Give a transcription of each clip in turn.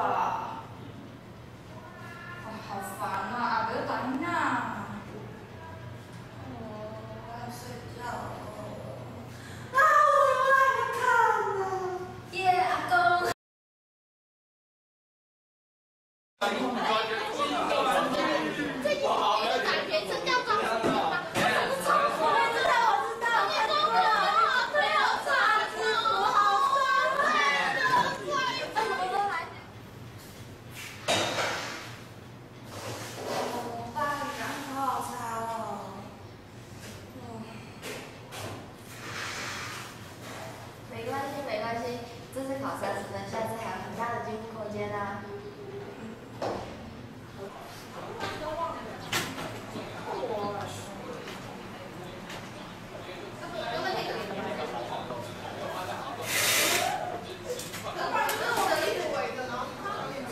我好烦啊，啊，不要打你啊，我我要睡觉了。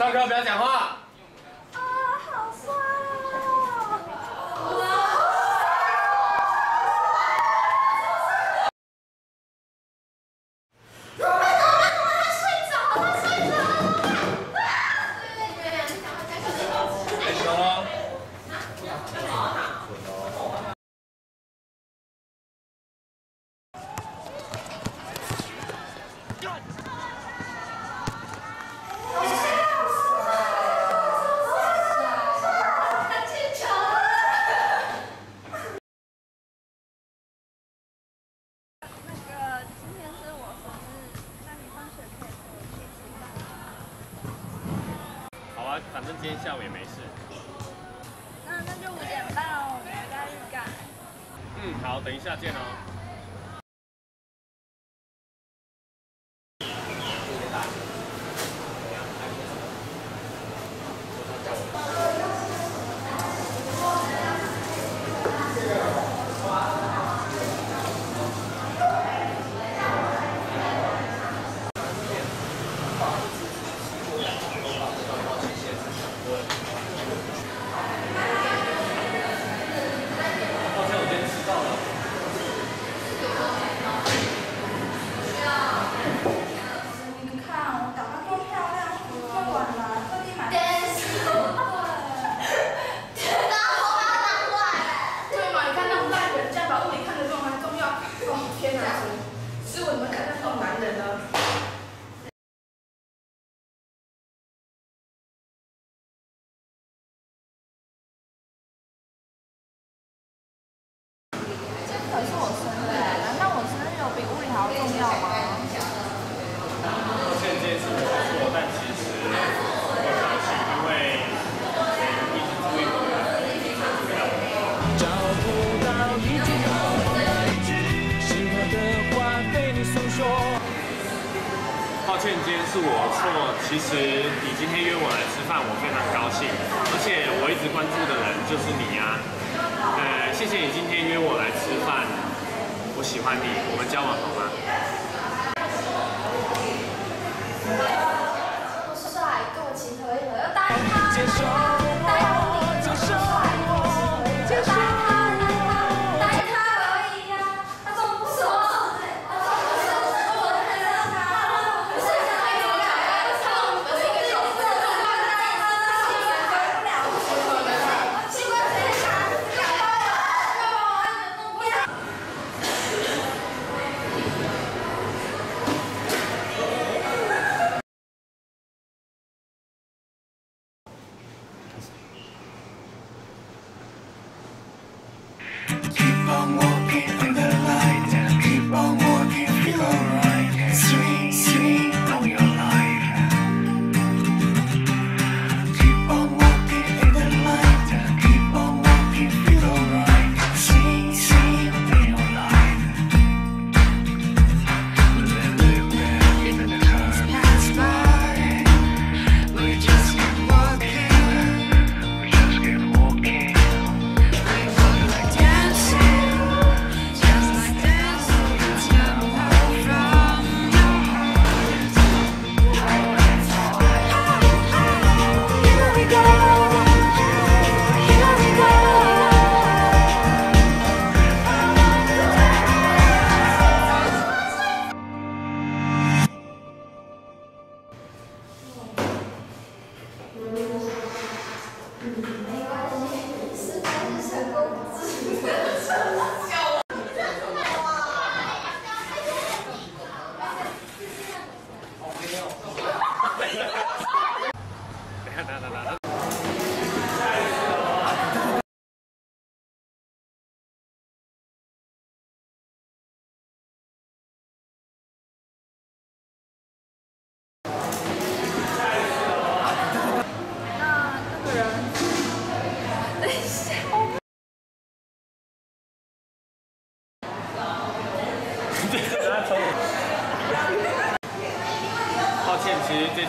大哥不要讲话。今天下午也没事。那那就五点半哦我们再预感嗯好等一下见哦。そう天是我错，其实你今天约我来吃饭，我非常高兴，而且我一直关注的人就是你啊。呃，谢谢你今天约我来吃饭，我喜欢你，我们交往好吗？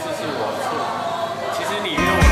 只是我错。其实你。